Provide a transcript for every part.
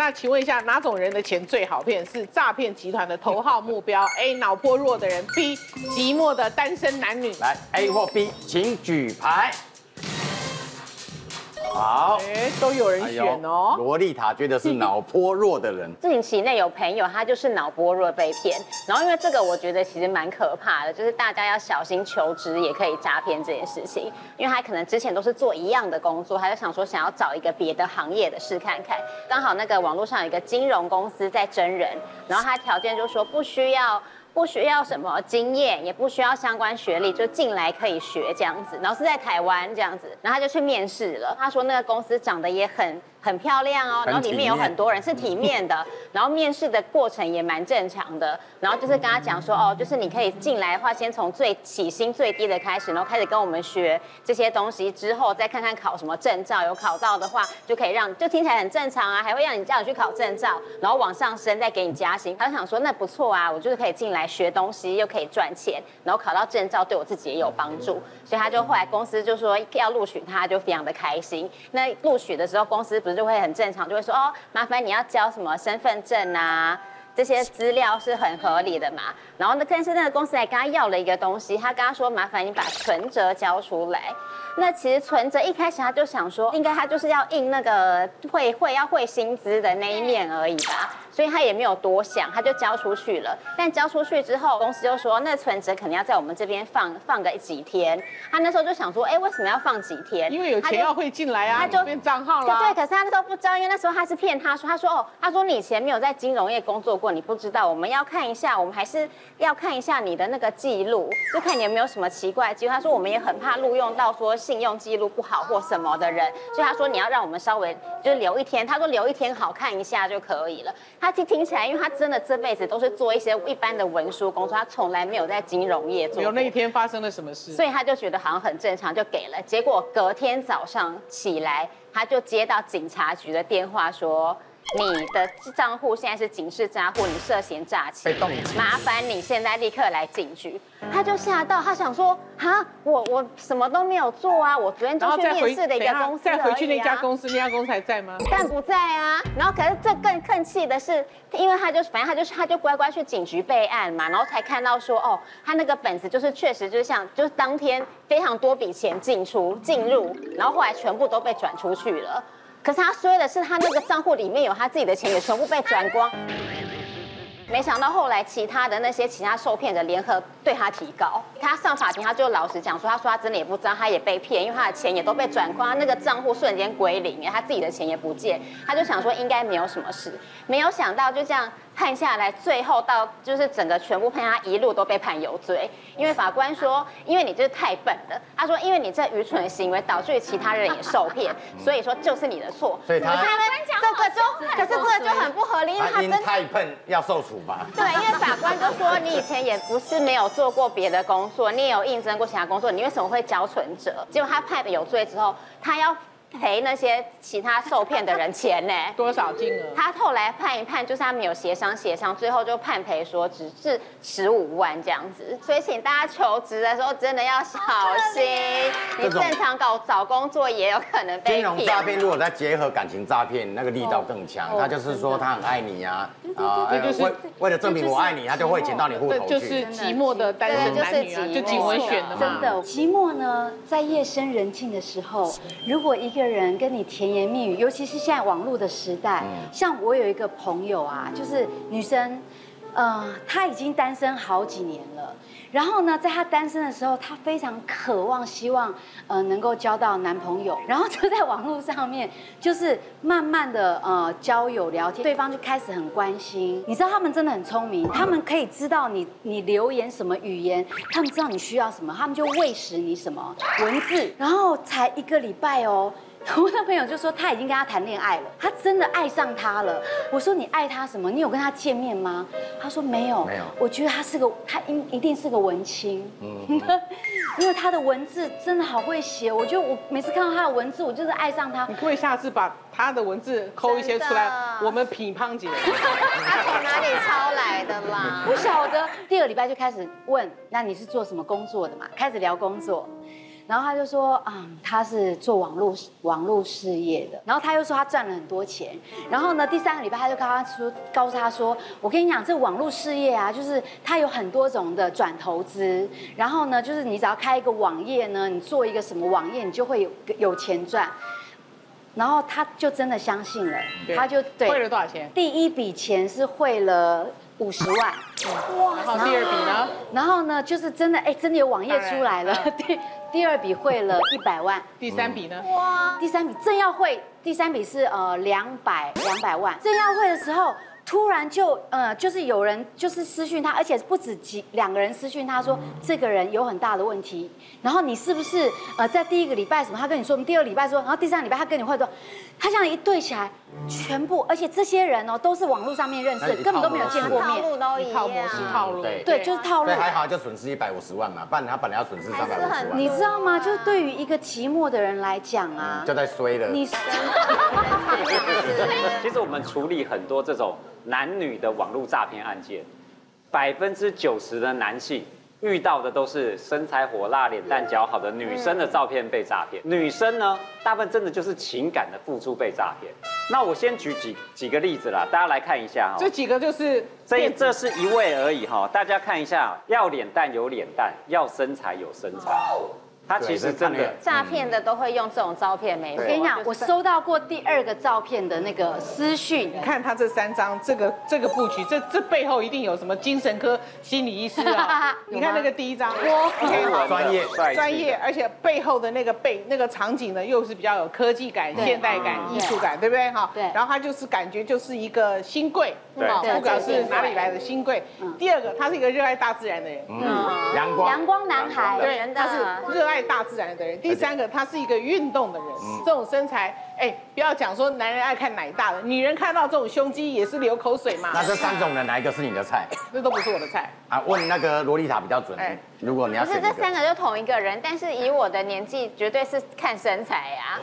那请问一下，哪种人的钱最好骗？是诈骗集团的头号目标？A. 脑波弱的人，B. 寂寞的单身男女。来，A 或 B，请举牌。好，哎，都有人选哦。洛丽塔觉得是脑波弱的人。近期内有朋友他就是脑波弱被骗，然后因为这个我觉得其实蛮可怕的，就是大家要小心求职也可以诈骗这件事情，因为他可能之前都是做一样的工作，他就想说想要找一个别的行业的试看看，刚好那个网络上有一个金融公司在征人，然后他条件就说不需要。不需要什么经验，也不需要相关学历，就进来可以学这样子。然后是在台湾这样子，然后他就去面试了。他说那个公司长得也很。很漂亮哦，然后里面有很多人是 体面的，然后面试的过程也蛮正常的，然后就是跟他讲说哦，就是你可以进来的话，先从最起薪最低的开始，然后开始跟我们学这些东西，之后再看看考什么证照，有考到的话就可以让，就听起来很正常啊，还会让你这样去考证照，然后往上升再给你加薪。他就想说那不错啊，我就是可以进来学东西，又可以赚钱，然后考到证照对我自己也有帮助，所以他就后来公司就说要录取他，就非常的开心。那录取的时候公司不。就会很正常，就会说哦，麻烦你要交什么身份证啊，这些资料是很合理的嘛。然后呢，但是那个公司还跟他要了一个东西，他跟他说麻烦你把存折交出来。那其实存折一开始他就想说，应该他就是要印那个会会要会薪资的那一面而已吧。所以他也没有多想，他就交出去了。但交出去之后，公司就说那存折肯定要在我们这边放放个几天。他那时候就想说，哎，为什么要放几天？因为有钱要汇进来啊，他就变账号了。对，可是他那时候不知道，因为那时候他是骗他说，他说哦，他说你以前没有在金融业工作过，你不知道。我们要看一下，我们还是要看一下你的那个记录，就看你有没有什么奇怪记录。他说我们也很怕录用到说信用记录不好或什么的人，所以他说你要让我们稍微就是留一天。他说留一天好看一下就可以了。他听听起来，因为他真的这辈子都是做一些一般的文书工作，他从来没有在金融业做。有那一天发生了什么事？所以他就觉得好像很正常，就给了。结果隔天早上起来，他就接到警察局的电话说。你的账户现在是警示账户，你涉嫌诈欺，麻烦你现在立刻来警局。他就吓到，他想说，哈，我我什么都没有做啊，我昨天就去面试的一个公司再回去那家公司，那家公司还在吗？但不在啊。然后可是这更更气的是，因为他就反正他就是他就乖乖去警局备案嘛，然后才看到说，哦，他那个本子就是确实就是像就是当天非常多笔钱进出进入，然后后来全部都被转出去了。可是他衰的是，他那个账户里面有他自己的钱，也全部被转光。没想到后来其他的那些其他受骗者联合对他提高，他上法庭他就老实讲说，他说他真的也不知道，他也被骗，因为他的钱也都被转光，那个账户瞬间归零，他自己的钱也不见，他就想说应该没有什么事，没有想到就这样。判下来，最后到就是整个全部判他一路都被判有罪，因为法官说，因为你就是太笨了。他说，因为你这愚蠢的行为导致其他人也受骗，所以说就是你的错。所以他这个就，可是这个就很不合理，因为他真太笨要受处罚。对，因为法官就说你以前也不是没有做过别的工作，你也有应征过其他工作，你为什么会交存折？结果他判的有罪之后，他要。赔那些其他受骗的人钱呢？多少金额？他后来判一判，就是他们有协商协商，最后就判赔说只是十五万这样子。所以请大家求职的时候真的要小心，你正常搞找工作也有可能被金融诈骗。如果再结合感情诈骗，那个力道更强。他就是说他很爱你啊，啊，就是为了证明我爱你，他就会钱到你户头去。就是寂寞的单身男女啊，就景文选的嘛。真的，寂寞呢，在夜深人静的时候，如果一个。个人跟你甜言蜜语，尤其是现在网络的时代，像我有一个朋友啊，就是女生，呃，她已经单身好几年了。然后呢，在她单身的时候，她非常渴望，希望呃能够交到男朋友。然后就在网络上面，就是慢慢的呃交友聊天，对方就开始很关心。你知道他们真的很聪明，他们可以知道你你留言什么语言，他们知道你需要什么，他们就喂食你什么文字。然后才一个礼拜哦。我那朋友就说他已经跟他谈恋爱了，他真的爱上他了。我说你爱他什么？你有跟他见面吗？他说没有。没有。我觉得他是个，他应一定是个文青。嗯。因为他的文字真的好会写，我觉得我每次看到他的文字，我就是爱上他。你可以下次把他的文字抠一些出来，我们品胖姐。他从哪里抄来的啦？不晓得。第二礼拜就开始问，那你是做什么工作的嘛？开始聊工作。然后他就说啊、他是做网络网络事业的，然后他又说他赚了很多钱，然后呢，第三个礼拜他就跟他说，告诉他说，我跟你讲，这个网络事业啊，就是它有很多种的转投资，然后呢，就是你只要开一个网页呢，你做一个什么网页，你就会有有钱赚。然后他就真的相信了，他就对汇了多少钱？第一笔钱是汇了五十万，哇然后第二笔呢？然后呢，就是真的哎，真的有网页出来了。第第二笔汇了一百万，第三笔呢？哇第三笔正要汇，第三笔是呃两百两百万。正要汇的时候，突然就呃就是有人就是私讯他，而且不止几两个人私讯他说这个人有很大的问题。然后你是不是呃在第一个礼拜什么他跟你说，第二礼拜说，然后第三个礼拜他跟你会说，他这样一对起来，全部而且这些人哦都是网络上面认识根本都没有见过套面。路都一套模式样。套路，对对，就是套路。还好就损失一百五十万嘛，不然他本来要损失三百万，你知道吗？就是对于一个寂寞的人来讲啊，就在衰了。你 其实我们处理很多这种男女的网络诈骗案件，百分之九十的男性遇到的都是身材火辣、脸蛋姣好的女生的照片被诈骗。女生呢，大部分真的就是情感的付出被诈骗。那我先举几几个例子啦，大家来看一下哈。这几个就是这这是一位而已哈，大家看一下，要脸蛋有脸蛋，要身材有身材。他其实真的诈骗的都会用这种照片，没。我跟你讲，我收到过第二个照片的那个私讯你，看他这三张，这个这个布局，这这背后一定有什么精神科心理医师啊！你看那个第一张，OK 好专业专业，而且背后的那个背那个场景呢，又是比较有科技感、对现代感、嗯艺术感，对不对？哈，对然后他就是感觉就是一个新贵，对不管是哪里来的新贵。第二个，他是一个热爱大自然的人，嗯，阳光，阳光男孩，对他是热爱大自然的人。第三个，他是一个运动的人，这种身材，哎，不要讲说男人爱看奶大的，女人看到这种胸肌也是流口水嘛。那这三种人哪一个是你的菜这都不是我的菜。啊？问那个洛丽塔比较准哎。如果你要不是这三个就同一个人，但是以我的年纪，绝对是看身材呀、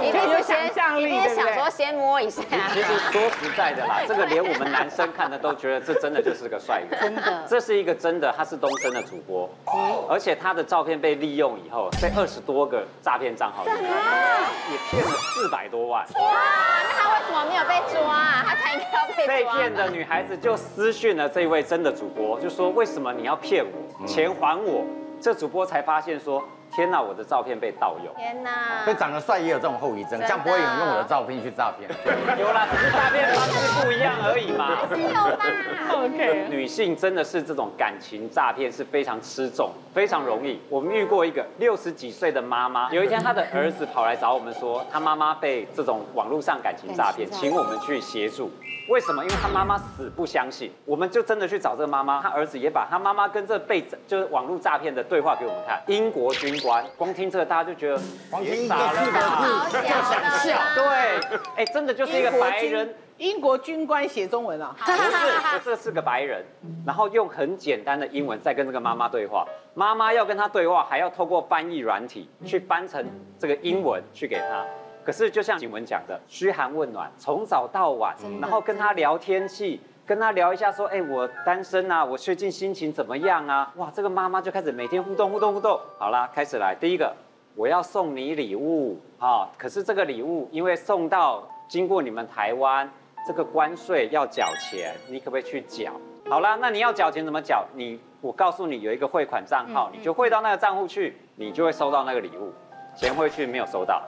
对一定有是先想象力一定是对不对想说先摸一下。其实说实在的啦，这个连我们男生看的都觉得这真的就是个帅哥。真的这是一个真的，他是东森的主播，而且他的照片被利用以后，被二十多个诈骗账号利用，也骗了四百多万。哇，那他为什么没有被抓啊？他才应该要被抓。被骗的女孩子就私讯了这位真的主播，就说为什么你要骗我，钱还我。这主播才发现说，天哪，我的照片被盗用。天哪！所以长得帅也有这种后遗症，这样不会有人用我的照片去诈骗。有啦，只是诈骗方式不一样而已嘛。有吧？OK，女性真的是这种感情诈骗是非常吃重，非常容易。我们遇过一个六十几岁的妈妈，有一天她的儿子跑来找我们说，他妈妈被这种网络上感情诈骗请我们去协助。为什么？因为他妈妈死不相信，我们就真的去找这个妈妈，他儿子也把他妈妈跟这被就是网络诈骗的对话给我们看。英国军官，光听这个大家就觉得光听这别傻了四个吧好字就想笑。对，哎，真的就是一个白人。英国军官写中文啊，不是，这是个白人，然后用很简单的英文在跟这个妈妈对话。妈妈要跟他对话，还要透过翻译软体去翻成这个英文去给他。可是就像景文讲的，嘘寒问暖，从早到晚，然后跟他聊天气，跟他聊一下说，哎，我单身啊，我最近心情怎么样啊？哇，这个妈妈就开始每天互动互动互动。好啦，开始来，第一个，我要送你礼物啊，可是这个礼物因为送到经过你们台湾。这个关税要缴钱，你可不可以去缴？好啦，那你要缴钱怎么缴？你我告诉你有一个汇款账号，你就汇到那个账户去，你就会收到那个礼物。钱汇去没有收到，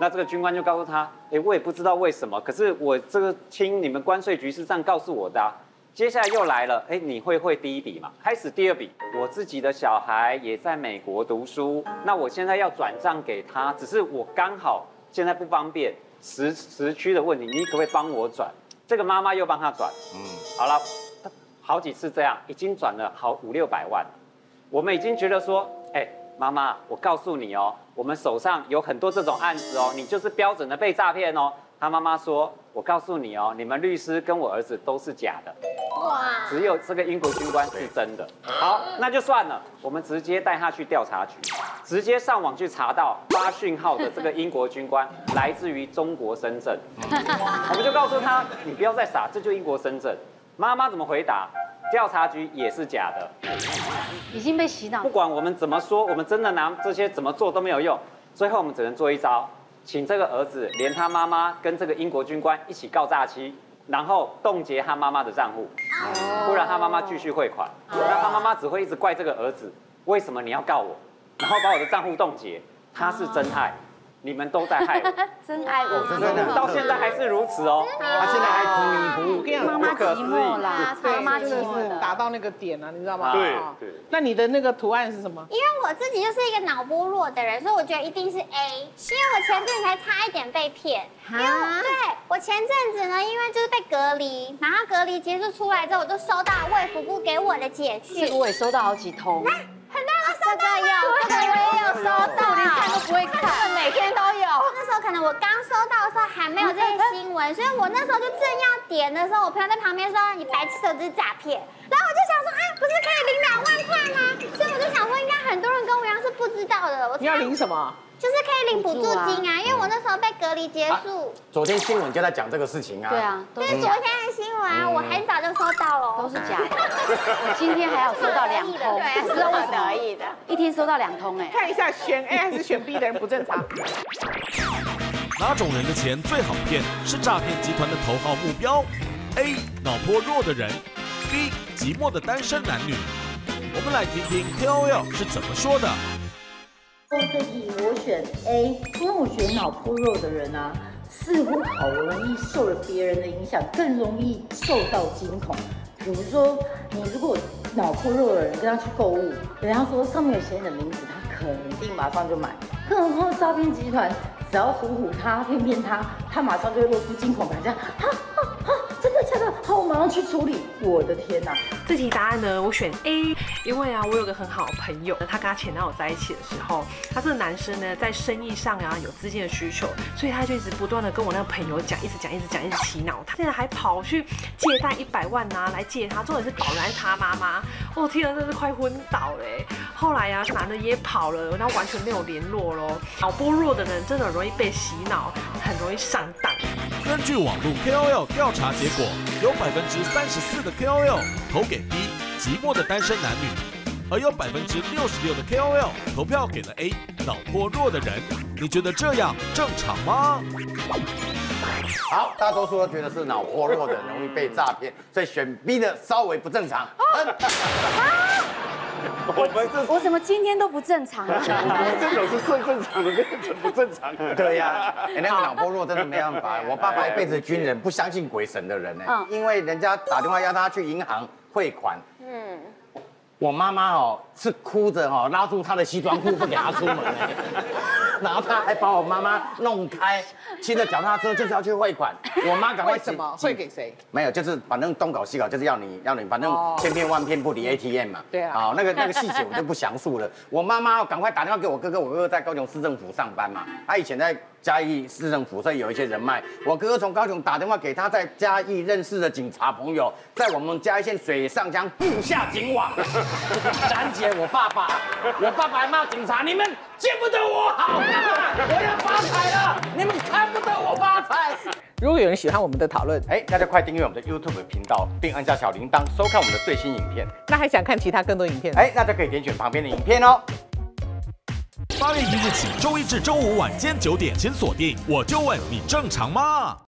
那这个军官就告诉他，哎，我也不知道为什么，可是我这个听你们关税局是这样告诉我的、啊。接下来又来了，哎，你会会第一笔嘛？开始第二笔，我自己的小孩也在美国读书，那我现在要转账给他，只是我刚好现在不方便，时时区的问题，你可不可以帮我转？这个妈妈又帮他转，嗯，好了，好几次这样，已经转了好五六百万。我们已经觉得说，哎，妈妈，我告诉你哦，我们手上有很多这种案子哦，你就是标准的被诈骗哦。他妈妈说，我告诉你哦，你们律师跟我儿子都是假的，哇，只有这个英国军官是真的。好，那就算了，我们直接带他去调查局，直接上网去查到发讯号的这个英国军官来自于中国深圳，我们就告诉他，你不要再傻，这就英国深圳。妈妈怎么回答？调查局也是假的。已经被洗脑不。管我们怎么说，我们真的拿这些怎么做都没有用。最后我们只能做一招，请这个儿子连他妈妈跟这个英国军官一起告诈欺，然后冻结他妈妈的账户，不然他妈妈继续汇款。那他妈妈只会一直怪这个儿子，为什么你要告我？然后把我的账户冻结，他是真爱。你们都在害我，真爱我，真的到现在还是如此哦。他现在还执迷不悟。我跟妈妈寂寞啦，对妈妈真的是寂寞了。打到那个点了，你知道吗？对啊对那你的那个图案是什么？因为我自己就是一个脑波弱的人，所以我觉得一定是 A。因为我前阵子才差一点被骗，因为我对我前阵子呢，因为就是被隔离，然后隔离结束出来之后，我就收到卫福部给我的简讯，这个我也收到好几通，这个有，这个我也有收到，你看都不会看。每天都有。那时候可能我刚收到的时候还没有这些新闻，所以我那时候就正要点的时候，我朋友在旁边说你白痴的这是诈骗，然后我就想说啊，不是可以领两万块吗？所以我就想说应该很多人跟我一样是不知道的，我你要领什么？就是可以领补助金啊，因为我那时候被隔离结束，昨天新闻就在讲这个事情啊。对啊，都就是是昨，天的新闻啊，我很早就收到了哦。都是假的。我今天还有收到两通，对，不知道为什得么意的。一天收到两通哎。看一下选 A 还是选 B 的人不正常。哪种人的钱最好骗？是诈骗集团的头号目标？A. 脑波弱的人，B. 寂寞的单身男女。我们来听听 KOL 是怎么说的。这题我选 A，因为我觉得脑波弱的人啊，似乎好容易受了别人的影响，更容易受到惊恐。比如说，你如果脑波弱的人跟他去购物，人家说上面有写你的名字，他肯定马上就买。更何况诈骗集团只要唬唬他、骗骗他，他马上就会露出惊恐表情，哈哈哈，真的假的？好，我马上去处理。我的天哪！这题答案呢，我选 A，因为啊，我有个很好的朋友，他跟他前男友在一起的时候，他这个男生呢，在生意上啊有资金的需求，所以他就一直不断的跟我那个朋友讲，一直讲，一直讲，一直洗脑他，现在还跑去借贷一百万啊来借他，重点是搞来他妈妈，我天啊，真是快昏倒了欸。后来啊，男的也跑了，然后完全没有联络喽。脑波弱的人真的很容易被洗脑，很容易上当。根据网络 KOL 调查结果，有百分之三十四的 KOL 投给 B，寂寞的单身男女，而有百分之六十六的 KOL 投票给了 A，脑波弱的人。你觉得这样正常吗？好，大多数都觉得是脑波弱的容易被诈骗，所以选 B 的稍微不正常。我们这我怎么今天都不正常啊？这种是最正常的，变成不正常。对呀、哎那个脑波弱真的没办法。我爸爸一辈子军人，不相信鬼神的人呢、嗯因为人家打电话要他去银行汇款，嗯，我妈妈哦是哭着哦拉住他的西装裤不给他出门呢、然后他还把我妈妈弄开，骑着脚踏车就是要去汇款，我妈赶快什么汇给谁？没有，就是反正东搞西搞，就是要你要你，反正哦千骗万骗不离 ATM 嘛。对啊好，那个那个细节我就不详述了。我妈妈赶快打电话给我哥哥，我哥哥在高雄市政府上班嘛，他以前在嘉义市政府，所以有一些人脉。我哥哥从高雄打电话给他在嘉义认识的警察朋友，在我们嘉义县水上乡布下警网，拦截我爸爸。我爸爸还骂警察：你们见不得我好，我要发财了，你们看不得我发财。如果有人喜欢我们的讨论，哎，大家快订阅我们的 YouTube 频道，并按下小铃铛，收看我们的最新影片。那还想看其他更多影片？哎，那就可以点选旁边的影片哦。八月一日起，周一至周五晚间九点，请锁定。我就问你正常吗？